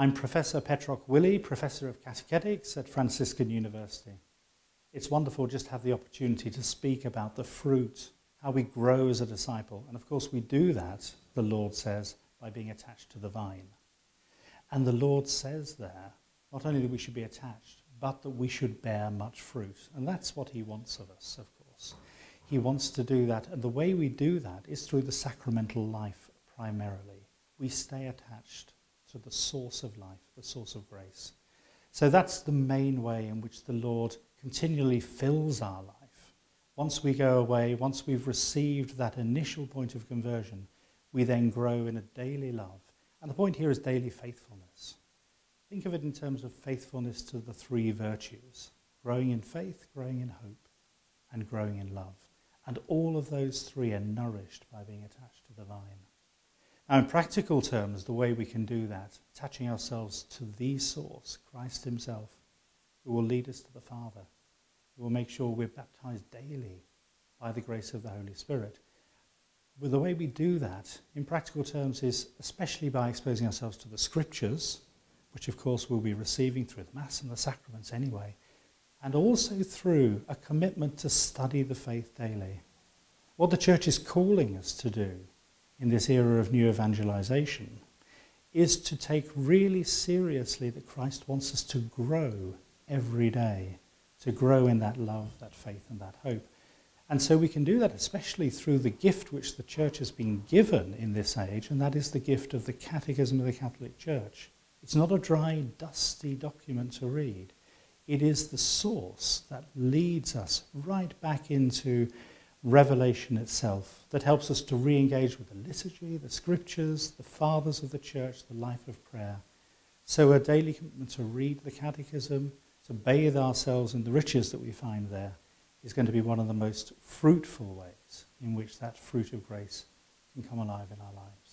I'm Professor Petroc Willey, Professor of Catechetics at Franciscan University. It's wonderful just to have the opportunity to speak about the fruit, how we grow as a disciple. And of course, we do that, the Lord says, by being attached to the vine. And the Lord says there, not only that we should be attached, but that we should bear much fruit. And that's what He wants of us, of course. He wants to do that. And the way we do that is through the sacramental life primarily. We stay attached to the source of life, the source of grace. So that's the main way in which the Lord continually fills our life. Once we go away, once we've received that initial point of conversion, we then grow in a daily love. And the point here is daily faithfulness. Think of it in terms of faithfulness to the three virtues growing in faith, growing in hope, and growing in love. And all of those three are nourished by being attached to the vine. Now, in practical terms, the way we can do that, attaching ourselves to the source, Christ Himself, who will lead us to the Father, who will make sure we're baptized daily by the grace of the Holy Spirit. But the way we do that, in practical terms, is especially by exposing ourselves to the Scriptures, which of course we'll be receiving through the Mass and the sacraments anyway, and also through a commitment to study the faith daily. What the Church is calling us to do in this era of new evangelization is to take really seriously that Christ wants us to grow every day, to grow in that love, that faith, and that hope. And so we can do that especially through the gift which the church has been given in this age, and that is the gift of the Catechism of the Catholic Church. It's not a dry, dusty document to read. It is the source that leads us right back into revelation itself that helps us to re engage with the liturgy, the scriptures, the fathers of the church, the life of prayer. So, a daily commitment to read the catechism, to bathe ourselves in the riches that we find there, is going to be one of the most fruitful ways in which that fruit of grace can come alive in our lives.